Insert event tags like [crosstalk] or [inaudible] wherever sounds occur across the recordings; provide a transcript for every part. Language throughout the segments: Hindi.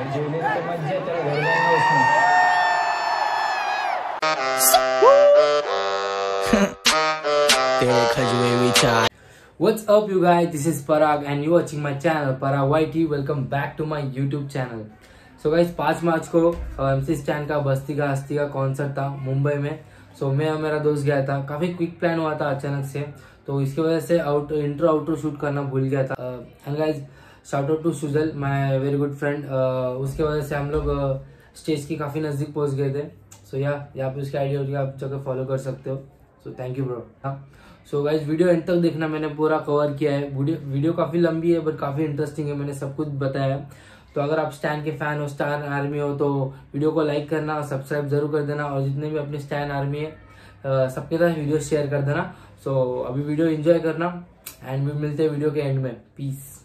घर [laughs] What's up you guys? This is Parag and you watching my channel Parag YT welcome back to my YouTube channel. So guys पाँच मार्च को एम सी स्टैंड का बस्ती का हस्ती का कॉन्सर्ट था मुंबई में। सो so, मैं और मेरा दोस्त गया था। काफ़ी क्विक प्लान हुआ था अचानक से। तो इसकी वजह से आउट इंट्रो आउटरो शूट करना भूल गया था। And guys shout out to Sujal my very good friend उसके वजह से हम लोग स्टेज की काफ़ी नज़दीक पहुँच गए थे सो या यहाँ पे उसकी आइडिया होगी आप जगह फॉलो कर सकते हो सो थैंक यू ब्रो हाँ सो गाइज़ वीडियो एंड तक देखना मैंने पूरा कवर किया है। वीडियो काफ़ी लंबी है बट काफ़ी इंटरेस्टिंग है मैंने सब कुछ बताया। है तो अगर आप स्टैंड के फ़ैन हो स्टैंड आर्मी हो तो वीडियो को लाइक करना और सब्सक्राइब ज़रूर कर देना और जितने भी अपने स्टैंड आर्मी है सबके साथ वीडियो शेयर कर देना। सो so, अभी वीडियो एंजॉय करना एंड भी मिलते हैं वीडियो के एंड में। पीस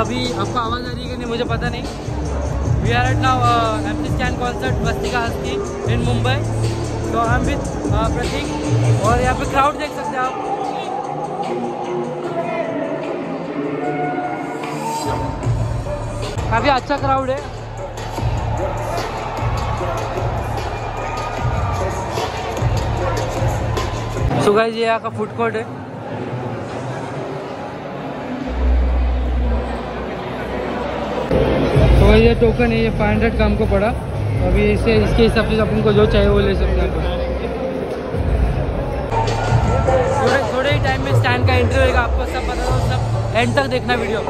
अभी आपको आवाज़ आ रही है कि नहीं, मुझे पता नहीं। We are at now M stand concert बस्ती का हस्ती इन मुंबई तो एम विद प्रतीक और यहाँ पे क्राउड देख सकते हैं आप। काफ़ी अच्छा क्राउड है। सो गाइस ये यहाँ का फ़ूड कोर्ट है। तो ये टोकन है, ये फाइव हंड्रेड का हमको पड़ा। अभी इसे, इसके हिसाब से अपन को जो चाहिए वो ले सकते हैं थोड़े थोड़े ही टाइम में स्टैंड का एंट्री होगा आपको सब दो सब एंड तक देखना वीडियो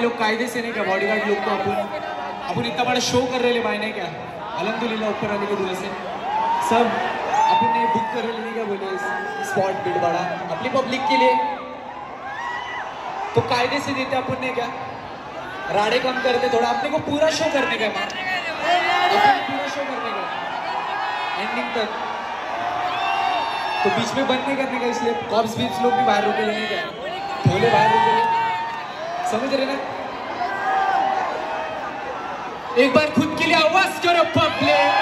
भाई लोग कायदे से नहीं क्या? बॉडीगार्ड लोग को अपन अपन इतना बड़ा शो कर रहे भाई नहीं क्या? अलहमदुल्ला ऊपर आने की दुआ से। सब अपन ने बुक कर रहे क्या बोले? स्पॉट बिड बड़ा अपनी पब्लिक के लिए। तो कायदे से देते अपन ने क्या? राड़े कम करते, थोड़ा अपने को पूरा शो करने का एंडिंग तक। तो बीच में बंद नहीं करने का इसलिए कॉप्स बीप्स लोग भी बाहर रुके लेने का ढोले बाहर रुके समझ रहे ना? एक बार खुद के लिए आवाज़ करो पब्लिक।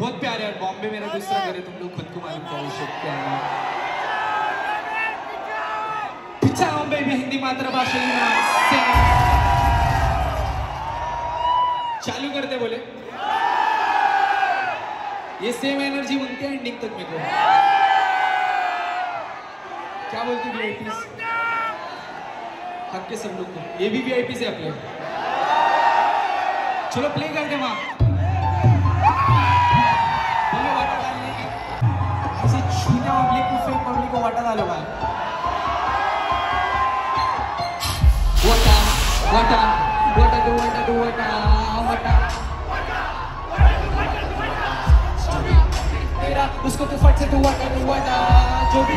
बहुत प्यार है बॉम्बे मेरा दूसरा है तुम लोग खुद को मालूम विषय क्या है। पिक्चर बॉम्बे में हिंदी मातृभाषा चालू करते बोले। ये सेम एनर्जी बनती है एंडिंग तक मेरे को क्या बोलते वी आई हक के सब लोग को। ये भी वी आई है आप लोग चलो प्ले करते वहाँ। उसको तू फट से तू वाटा तू वाटा जो भी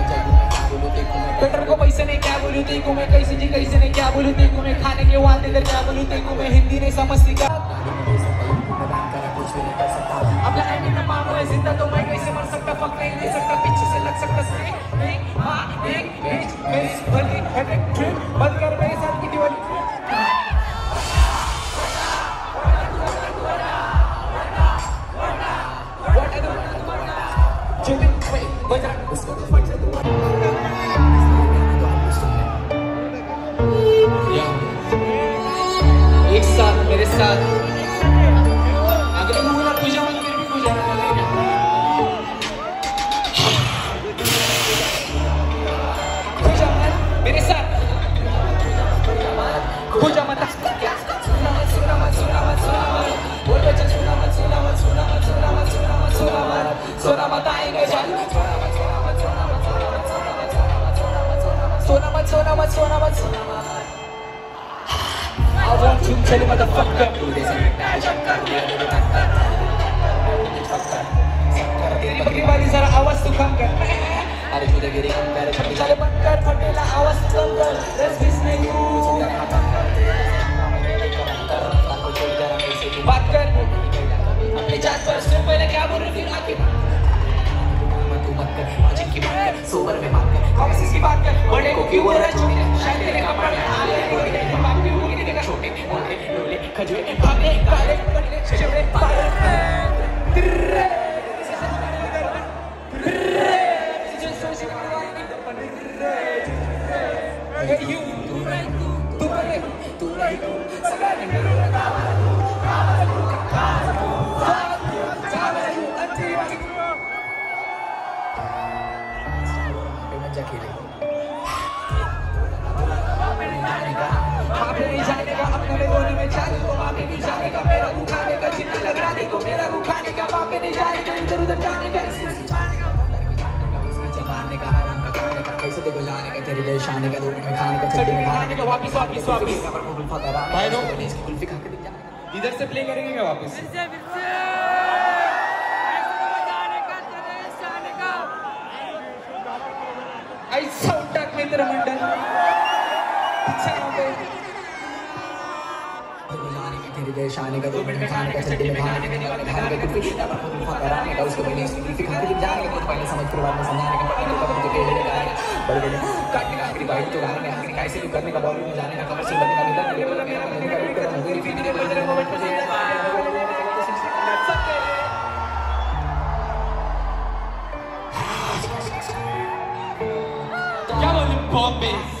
पेट्रोल को पैसे नहीं क्या बोलू थी मैं कैसे जी कैसे नहीं क्या बोलू थी मैं खाने के वादे इधर क्या बोलू थी मैं हिंदी नहीं समझती क्या अपना एंड में मानो है ज़िंदा तो मैं कैसे मर सकता फक नहीं ले सकता पीछे से लग सकता से एक माँ एक बीच मेरी भली हेडेक ट्रिप बंद छोटे छोटे से तो देखो जाने का तेरे लिए शान का दूर में खाने का चटनी खाने का। वापस वापस वापस। कुल्फी खा रहा भाई नो इसकी कुल्फी खा के दिख जाएगा इधर से प्ले करेंगे क्या वापस? ऐसा उठा के तेरा मंडल। विजय शान का तो मैंने खान का चंदे महान का निवान का का कुछ भी नहीं था फकराने का उसको मैंने इसकी खाने की जाने का पहले समझ कर बाद में समझाने का पता नहीं कब के लिए गाया पर मैंने काटने का आखिरी बाइट तो गाने आखिरी कैसे तो भी करने का बॉलीवुड जाने का कमर्शियल बनने का मिला मेरे वाला मेरा करने का भी करता हूँ मेरी फीलिंग के बदले मोमेंट पर जाने का Y'all on the pump, bitch.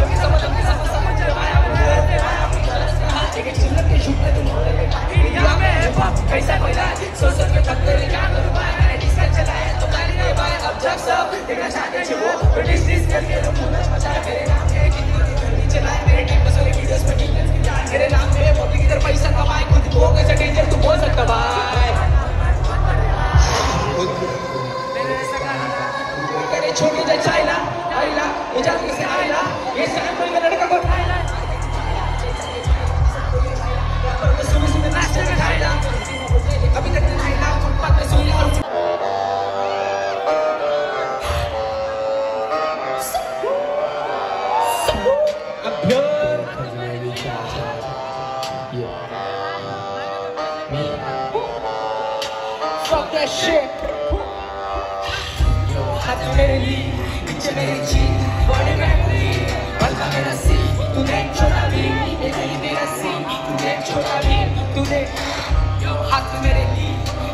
यो हाथ मेरे ली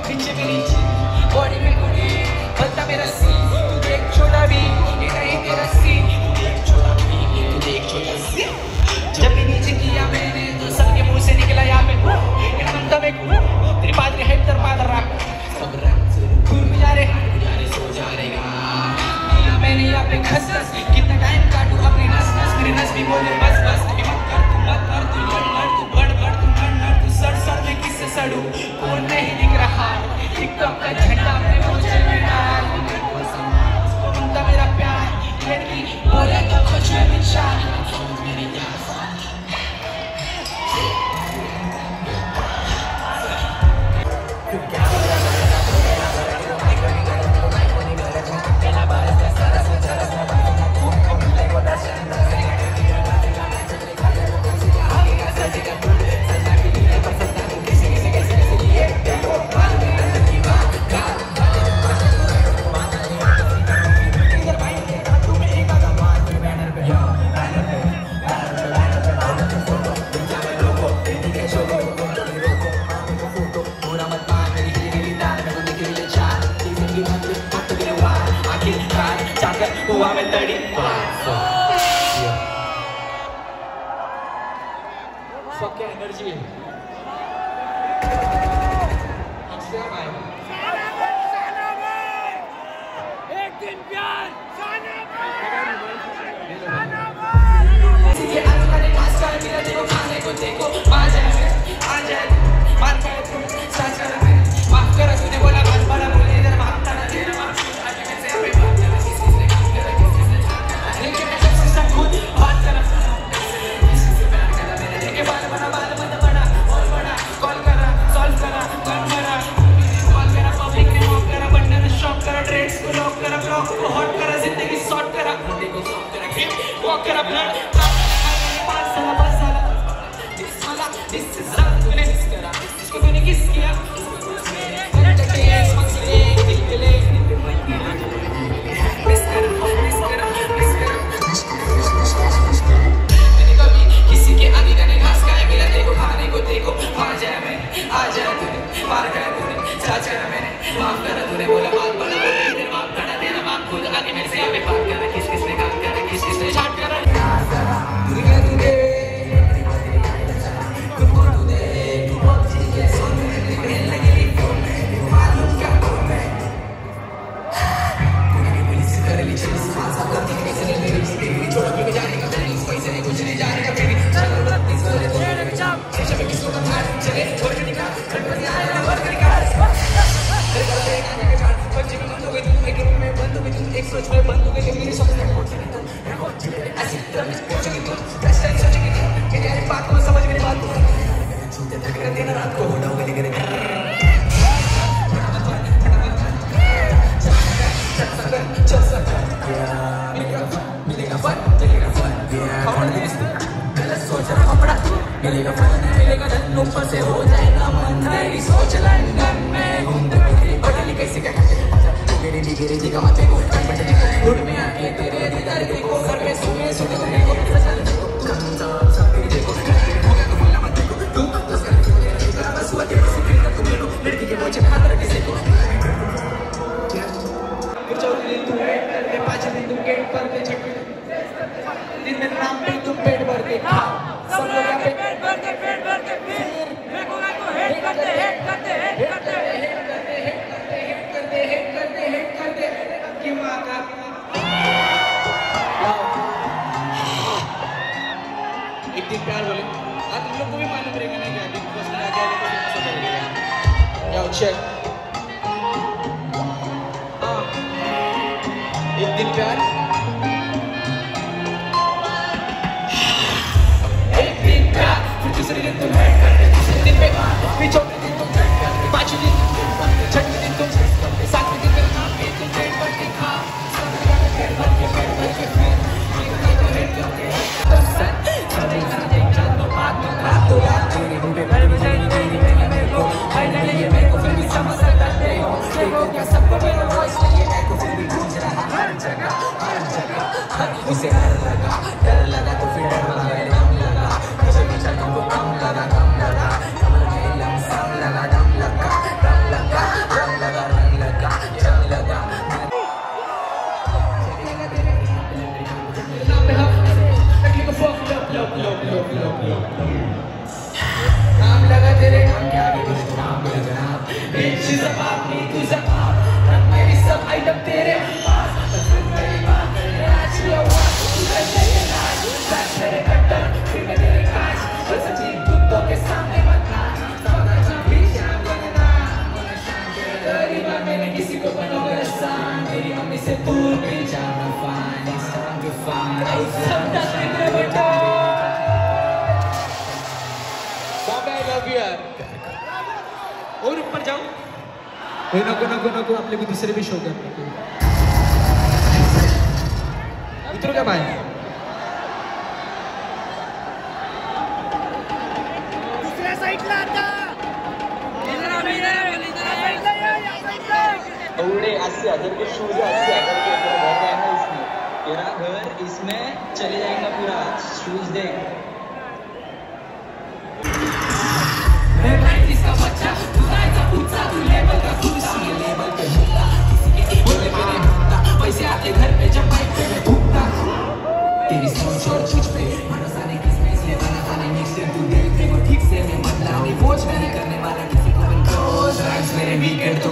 पीछे मेरी जी बॉडी में ली बल्ला मेरा सी तू देख छोटा भी, ये नहीं मेरा सी तू देख छोटा भी तू देख छोटा सी जब भी नीचे किया मैंने तो सबके मुँह से निकला यहाँ पे। एकदम एक तेरी पादरी है तर पादर रख। सब दूर में जा रहे जा रहे सो जा रहे किया मैंने यहाँ पे खस कितना टाइम काटू अपनी नस नस मेरी नस भी बोले, बस बस अभी मत कर तू मत कर, तू सड़ू कौन नहीं दिख रहा। टिकटॉक का झंडा अपने मुझे में डाल। उनका मेरा प्यार लड़की बोले तो खुश में विचार मेरी यार माफ़ करा तूने बोला बात बड़ा बोले माफ़ करा तेरा माफ़ खुद आगे मेरे से यहाँ पे सोचने बंद हो गई लेकिन मेरी सोच तक पहुँच गई तुम रखो तो ऐसी तरह में पहुंचोगी तुम कैसे टाइम सोचोगी तुम कि यार बात को समझ मेरी बात को। सोते थक रहे दिन रात को उठाओगे लेकिन मिलेगा फन, मिलेगा धन, ऊपर से हो जाएगा मन नहीं सोच लाइन तेरी डिगरी दिखा मते को गुड में आके तेरे दीदार देखो घर सुने सुने सुने को दिन दिन राम पे तुम पेट भरते हाँ सब लोग पेट भरते पेट भरते फिर मेरे को हेट करते हेट करते, हेट प्यार बोले हाँ तुम लोग को भी मालूम रहेगा नहीं क्या बिग बॉस में आगे आगे तो कैसा करेगा जाओ चेक हाँ एक दिन प्यार एक दिन प्यार फिर दूसरे दिन तुम हेट करते तीसरे दिन पे फिर चौथे क्या सबको मेरा वॉइस चाहिए एको फिर भी गूंज रहा हर जगह हर जगह इसे डर लगा डर लगा तो फिर डर लगा दम लगा मुझे पीछा तुमको कम लगा कम लगा कमर में लम सम लगा दम लगा दम लगा दम लगा रंग लगा जम लगा नाम लगा तेरे नाम क्या भी कुछ नाम लगा। Bitches about me, cause I'm हे नको नको नको आपले भी दुसरे भी शो करते उतरू का बाहेर दौड़े अस्सी हज़ार के शूज़ है अस्सी हज़ार के घर जाएगा इसमें तेरा घर इसमें चले जाएगा पूरा शूज़ देख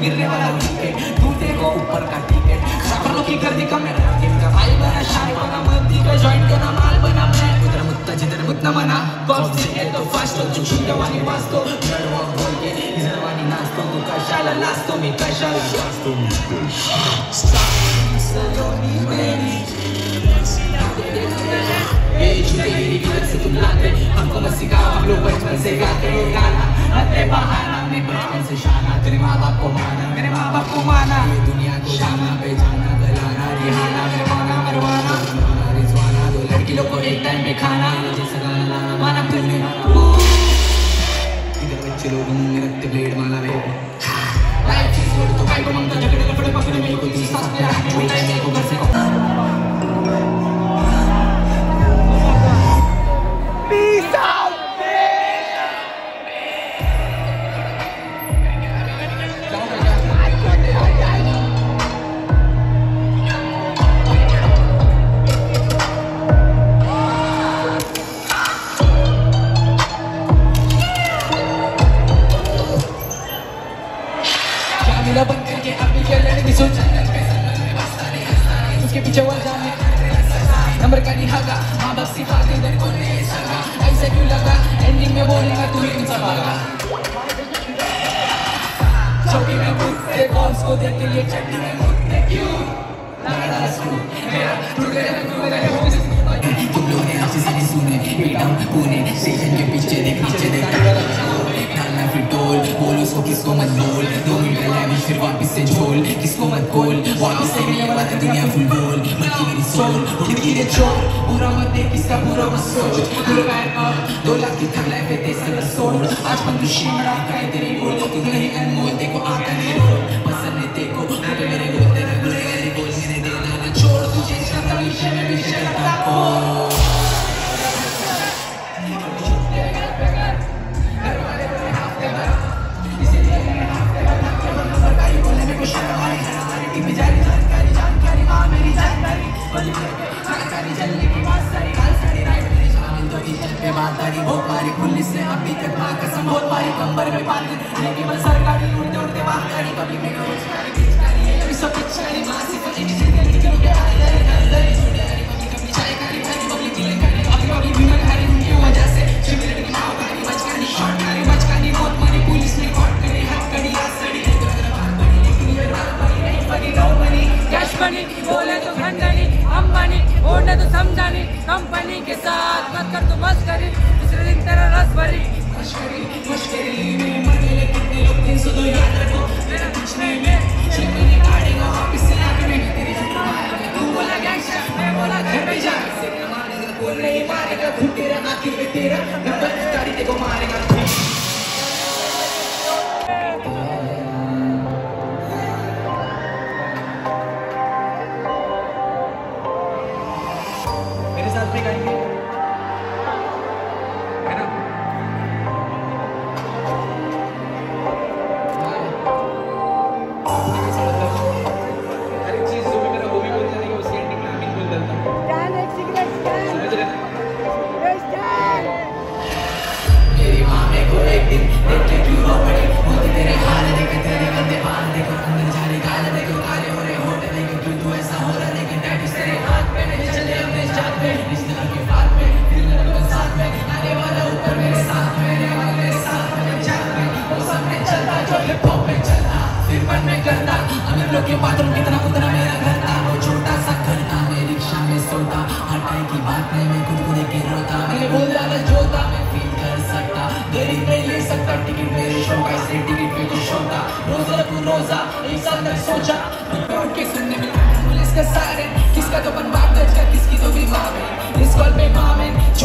गिरने वाला वीकेंड तू देखो, ऊपर का टिकट सापरों की कर दी कम मेरा गेम का भाई बना, शाही बना, मद्दी का जॉइंट का माल बना, मैं उधर मुत्ता, जिधर मुतना मना कॉफ से तो फास्ट तो चुकी वाली वास्तो ब्लड वॉक बोल के इधर वाली नास्तो, तू कशाला लास्तो मी कशाला लास्तो मी ये झूठे मेरी किधर से तुम लाते। हमको मत सिखाओ हम लोग बचपन से गाते हैं गाना। हते बहाना हमने बचपन से शाना। तेरे माँ बाप को माना। मेरे माँ बाप को माना। ये दुनिया को जाना पहचाना गलाना रिहाना मेरे माना मेरे रिजवाना दो लड़की लोग को एक टाइम पे खाना। जैसे गाना माना तूने इधर बच्चे लोग रखते ब्लेड माला वे लाइफ की जोड़ तो भाई को ममता झगड़े लफड़े पकड़े मेरे को तीस सास मेरा हाथ छूटा है मेरे को घर से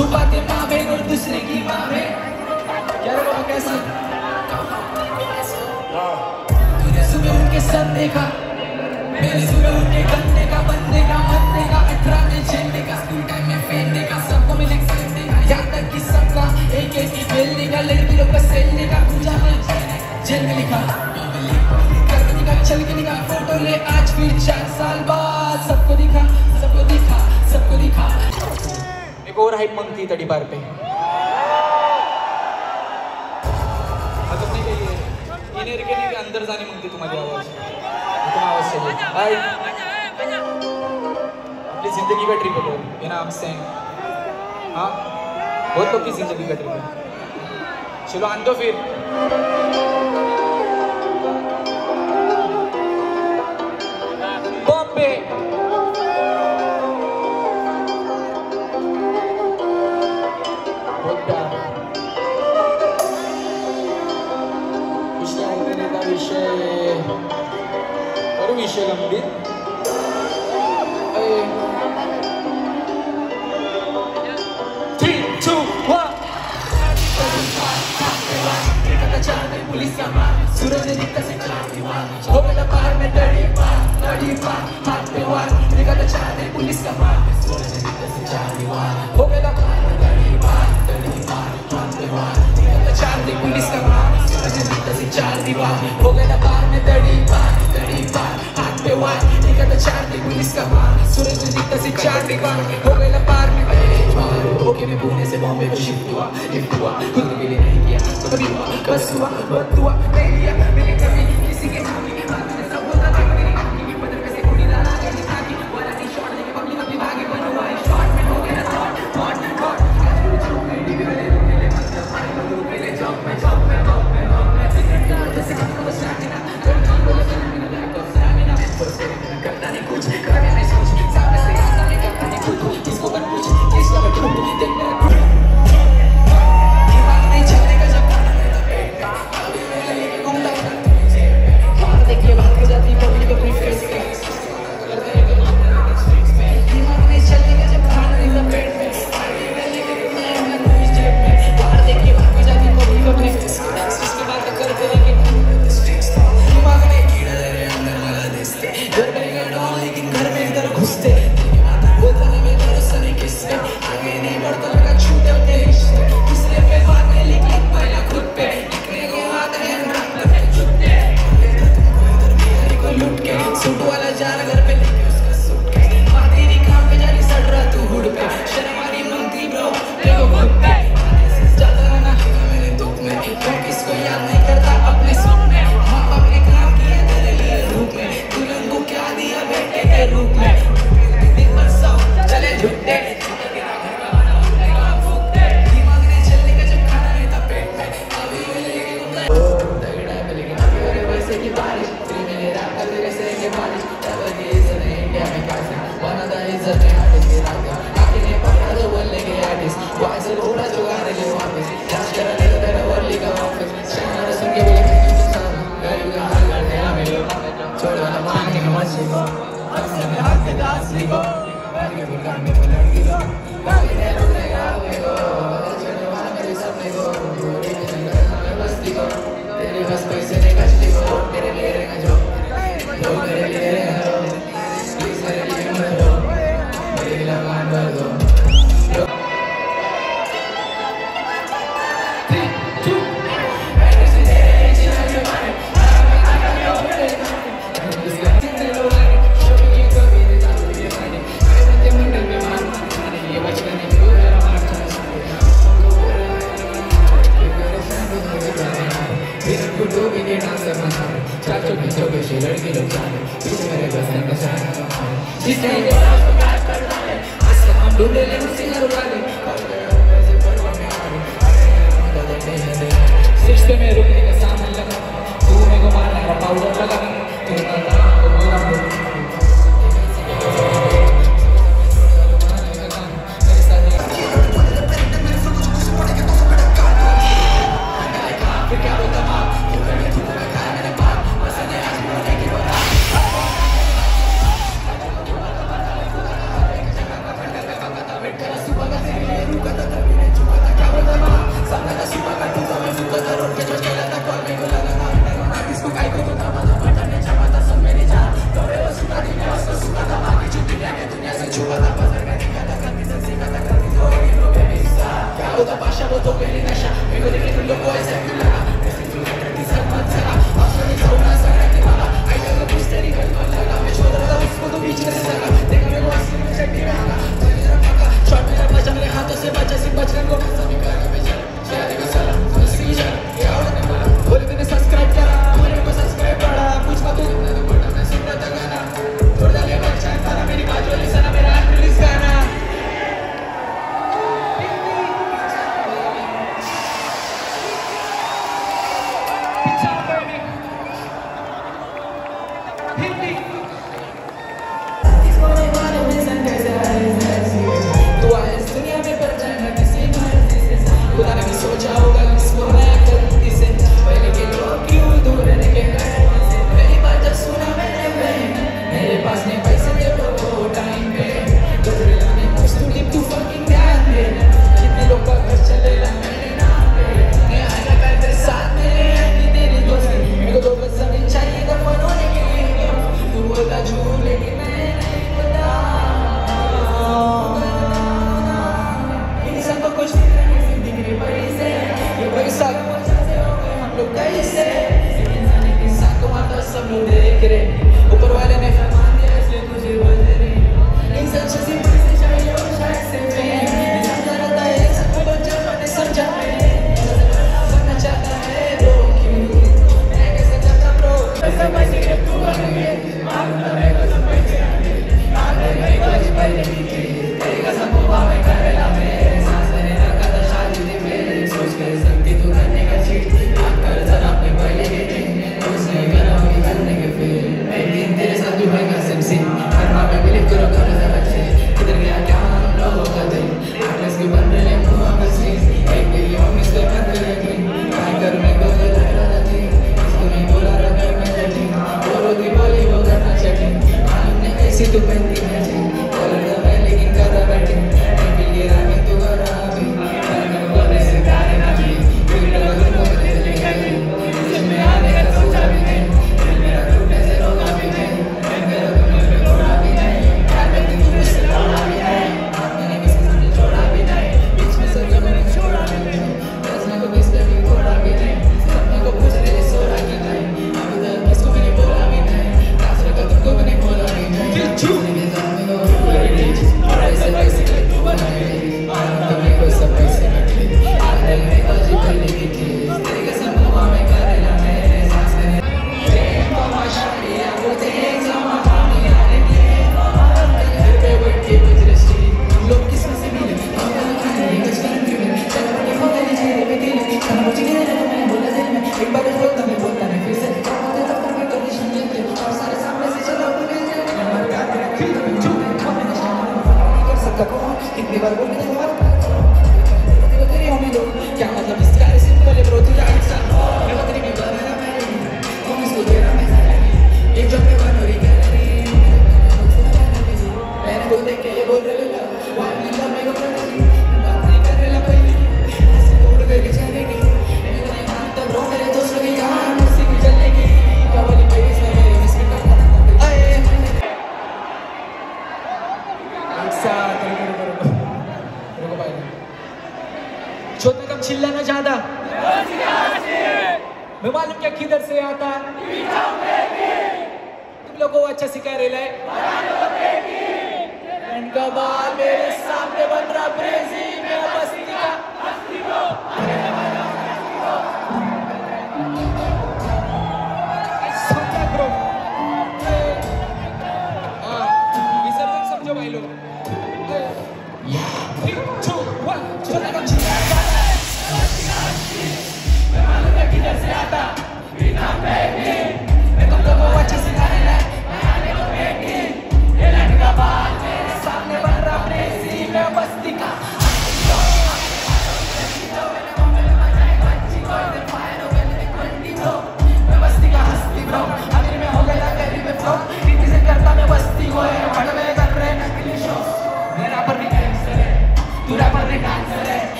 छुपा के पावे और दूसरे की पावे। बहन क्या रे तूने सुबह उनके सर देखा मैंने सुबह उनके गंदे का बंदे का मरने का अठारह में झेलने का स्कूल टाइम में फेंकने का सबको मिले खेलने का यहाँ तक कि सबका एक एक की खेलने का लड़की लोग का सेलने का गुजारा जेल में लिखा। करने का छलकने का फ़ोटो ले आज फिर चार साल बाद। kahit mangtita di Barbe. अगर अंदर जाने मांगती तुम्हारी आवाज़। आवाज़ अपनी ज़िंदगी का ट्रिप है बिना आपसे हाँ? बहुत लोग की ज़िंदगी का ट्रिप है चलो आंदो फिर। तू बोला झूठ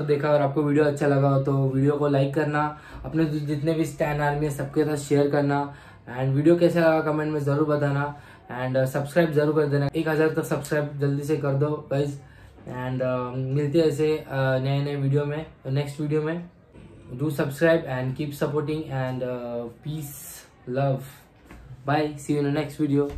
तक देखा और आपको वीडियो अच्छा लगा हो तो वीडियो को लाइक करना, अपने जितने भी स्टैंड आर्मी है सबके साथ शेयर करना एंड वीडियो कैसा लगा कमेंट में ज़रूर बताना एंड सब्सक्राइब ज़रूर कर देना, एक हज़ार तक सब्सक्राइब जल्दी से कर दो गाइज़ एंड मिलते हैं ऐसे नए नए वीडियो में नेक्स्ट वीडियो में do subscribe and keep supporting and peace love bye see you in next video